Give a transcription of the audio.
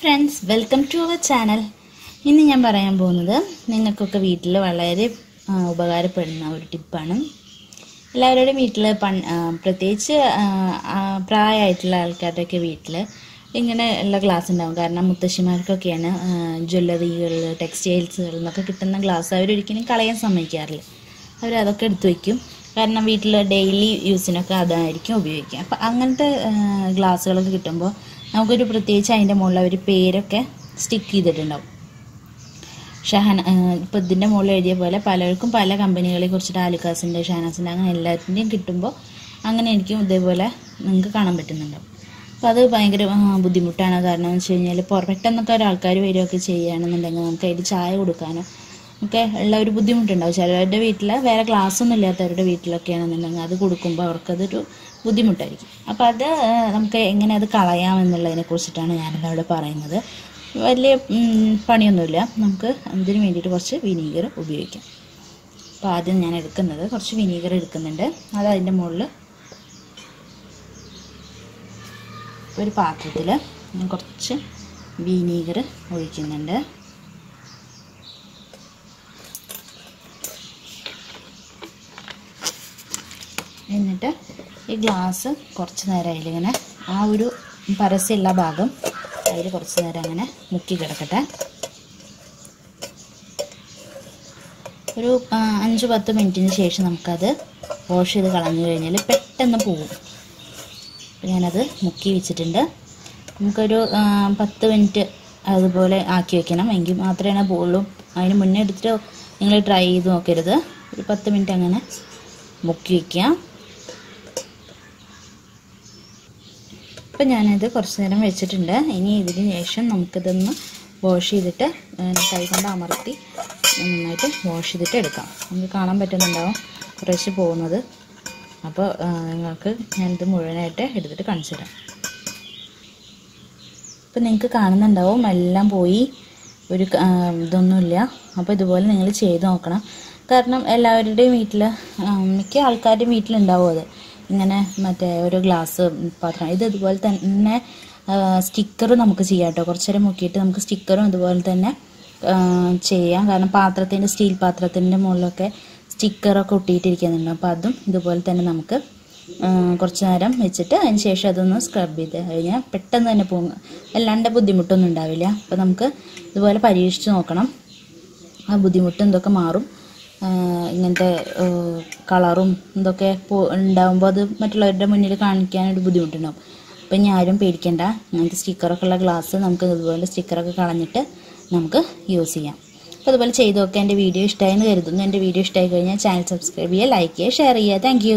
Friends welcome to our channel. ഇന്ന് ഞാൻ പറയാൻ പോകുന്നത് നിങ്ങൾക്കൊക്കെ വീട്ടിൽ വളരെ ഉപകാരപ്പെടുന്ന ഒരു ടിപ്പാണ്. എല്ലാവരുടെയും വീട്ടിൽ പൺ പ്രത്യേകിച്ച് പ്രായമായിട്ടുള്ള ആൾക്കാരുടെയൊക്കെ വീട്ടിൽ ഇങ്ങനെ ഉള്ള ഗ്ലാസ് ഉണ്ടാവും. കാരണം മുത്തശ്ശിമാർക്കൊക്കെയാണ് ജ്വല്ലറികൾ ടെക്സ്റ്റൈൽസുകൾ എന്നൊക്കെ കിട്ടുന്ന ഗ്ലാസ് അവരൊരിക്കലും കളയാൻ സമ്മതിക്കാറില്ല. അവരതൊക്കെ എടുത്തു വയ്ക്കും കാരണം വീട്ടിൽ ഡെയിലി യൂസിനൊക്കെ അതായിരിക്കും ഉപയോഗിക്കുക. അപ്പം അങ്ങനത്തെ ഗ്ലാസ്സുകളൊക്കെ കിട്ടുമ്പോൾ നമുക്കൊരു പ്രത്യേകിച്ച് അതിന്റെ മുകളിൽ ഒരു പേരൊക്കെ സ്റ്റിക്ക് ചെയ്തിട്ടുണ്ടാവും. ഷഹന ഇപ്പോൾ ഇതിന്റെ മുകളിൽ എഴുതിയ പോലെ പലർക്കും പല കമ്പനികളെ കുറിച്ചിട്ട് ആലുക്കാസിന്റെ ഷഹനാസിന്റെ അങ്ങനെ എല്ലാത്തിന്റെയും കിട്ടുമ്പോൾ അങ്ങനെ എനിക്കും ഇതേപോലെ നിങ്ങൾക്ക് കാണാൻ പറ്റുന്നുണ്ടാവും. അപ്പോൾ അത് ഭയങ്കര ബുദ്ധിമുട്ടാണ്. കാരണം എന്ന് വെച്ച് കഴിഞ്ഞാൽ പെട്ടെന്നൊക്കെ ഒരാൾക്കാർ വരികയൊക്കെ ചെയ്യുകയാണെന്നുണ്ടെങ്കിൽ നമുക്ക് അതിൽ ചായ കൊടുക്കാനോ ഒക്കെ ഉള്ള ഒരു ബുദ്ധിമുട്ടുണ്ടാവും. ചിലവരുടെ വീട്ടിൽ വേറെ ഗ്ലാസ് ഒന്നും ഇല്ലാത്തവരുടെ വീട്ടിലൊക്കെയാണെന്നുണ്ടെങ്കിൽ അത് കൊടുക്കുമ്പോൾ അവർക്കതൊരു ബുദ്ധിമുട്ടായിരിക്കും. അപ്പോൾ അത് നമുക്ക് എങ്ങനെ അത് കളയാം എന്നുള്ളതിനെ കുറിച്ചിട്ടാണ് ഞാനിന്ന് അവിടെ പറയുന്നത്. വലിയ പണിയൊന്നുമില്ല. നമുക്ക് അതിന് വേണ്ടിയിട്ട് കുറച്ച് വിനീഗർ ഉപയോഗിക്കാം. അപ്പോൾ ആദ്യം ഞാൻ എടുക്കുന്നത് കുറച്ച് വിനീഗർ എടുക്കുന്നുണ്ട്. അത് അതിന്റെ മുകളിൽ ഒരു പാത്രത്തിൽ ഞാൻ കുറച്ച് വിനീഗർ ഒഴിക്കുന്നുണ്ട്. എന്നിട്ട് ഈ ഗ്ലാസ് കുറച്ച് നേരം അതിലിങ്ങനെ ആ ഒരു പരസ്യമുള്ള ഭാഗം അതിൽ കുറച്ച് നേരം അങ്ങനെ മുക്കി കിടക്കട്ടെ. ഒരു അഞ്ച് പത്ത് മിനിറ്റിന് ശേഷം നമുക്കത് വാഷ് ചെയ്ത് കളഞ്ഞു കഴിഞ്ഞാൽ പെട്ടെന്ന് പോവും. ഞാനത് മുക്കി വെച്ചിട്ടുണ്ട്. നമുക്കൊരു പത്ത് മിനിറ്റ് അതുപോലെ ആക്കി വെക്കണം. എങ്കിൽ മാത്രമേ പോവുള്ളൂ. അതിന് മുന്നേ എടുത്തിട്ട് നിങ്ങൾ ട്രൈ ചെയ്ത് നോക്കരുത്. ഒരു പത്ത് മിനിറ്റ് അങ്ങനെ മുക്കി വയ്ക്കുക ഇപ്പം ഞാനത് കുറച്ച് നേരം വെച്ചിട്ടുണ്ട്. ഇനി ഇതിന് ശേഷം നമുക്കിതൊന്ന് വാഷ് ചെയ്തിട്ട് കൈകൊണ്ട് അമർത്തി നന്നായിട്ട് വാഷ് ചെയ്തിട്ട് എടുക്കാം. നമുക്ക് കാണാൻ പറ്റുന്നുണ്ടാവും കുറേശ്ശെ പോകുന്നത്. അപ്പോൾ നിങ്ങൾക്ക് ഞാനിത് മുഴുവനായിട്ട് എടുത്തിട്ട് കാണിച്ചു തരാം. ഇപ്പം നിങ്ങൾക്ക് കാണുന്നുണ്ടാവും എല്ലാം പോയി. ഒരു ഇതൊന്നുമില്ല. അപ്പോൾ ഇതുപോലെ നിങ്ങൾ ചെയ്ത് നോക്കണം. കാരണം എല്ലാവരുടെയും വീട്ടിൽ മിക്ക ആൾക്കാരുടെയും വീട്ടിലുണ്ടാവും അത്. ഇങ്ങനെ മറ്റേ ഒരു ഗ്ലാസ് പാത്രം. ഇത് ഇതുപോലെ തന്നെ സ്റ്റിക്കർ നമുക്ക് ചെയ്യാം കേട്ടോ. കുറച്ചു നേരം മുക്കിയിട്ട് നമുക്ക് സ്റ്റിക്കറും അതുപോലെ തന്നെ ചെയ്യാം. കാരണം പാത്രത്തിന്റെ സ്റ്റീൽ പാത്രത്തിന്റെ മുകളിലൊക്കെ സ്റ്റിക്കറൊക്കെ ഒട്ടിയിട്ടിരിക്കുന്നുണ്ട്. അപ്പോൾ അതും ഇതുപോലെ തന്നെ നമുക്ക് കുറച്ചു നേരം വെച്ചിട്ട് അതിന് ശേഷം അതൊന്ന് സ്ക്രബ് ചെയ്ത് കഴിഞ്ഞാൽ പെട്ടെന്ന് തന്നെ പോകും അല്ലാണ്ട് ബുദ്ധിമുട്ടൊന്നും ഉണ്ടാവില്ല. അപ്പോൾ നമുക്ക് ഇതുപോലെ പരീക്ഷിച്ച് നോക്കണം. ആ ബുദ്ധിമുട്ട് എന്തൊക്കെ മാറും. ഇങ്ങനത്തെ കളറും ഇതൊക്കെ ഉണ്ടാകുമ്പോൾ അത് മറ്റുള്ളവരുടെ മുന്നിൽ കാണിക്കാനൊരു ബുദ്ധിമുട്ടുണ്ടാകും അപ്പം ഇനി ആരും പേടിക്കേണ്ട. ഇങ്ങനത്തെ സ്റ്റിക്കറൊക്കെ ഉള്ള ഗ്ലാസ് നമുക്ക് ഇതുപോലെ സ്റ്റിക്കറൊക്കെ കളഞ്ഞിട്ട് നമുക്ക് യൂസ് ചെയ്യാം. അപ്പോൾ അതുപോലെ ചെയ്ത് നോക്കുക എന്റെ വീഡിയോ ഇഷ്ടമായെന്ന് കരുതുന്നു. എന്റെ വീഡിയോ ഇഷ്ടമായി കഴിഞ്ഞാൽ ചാനൽ സബ്സ്ക്രൈബ് ചെയ്യുക ലൈക്ക് ചെയ്യുക ഷെയർ ചെയ്യുക. താങ്ക്